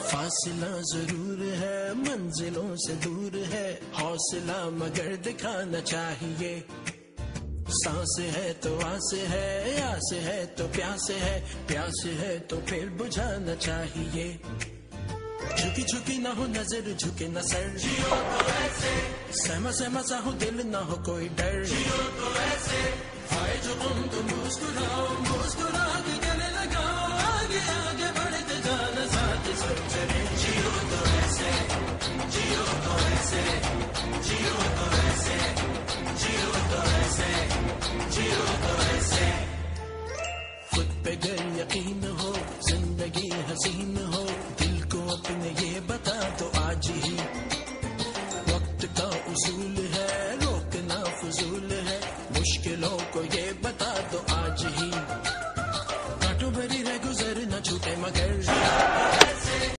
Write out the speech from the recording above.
फासला ज़रूर है मंजिलों से दूर है। हौसला मगर दिखाना चाहिए। सांस है तो आस है आस है तो प्यास है। प्यास है तो फिर बुझाना चाहिए। झुकी झुकी ना हो नज़र झुके न सर। जियो तो ऐसे। सहमा सहमा सा हो दिल ना हो कोई डर। जियो तो पे गए यकीन हो, ज़िंदगी हसीन हो, दिल को अपने ये बता दो आज ही। वक्त का उसूल है रोकना फजूल है, मुश्किलों को ये बता दो आज ही। काटो भरी गुजर न छूटे मगर।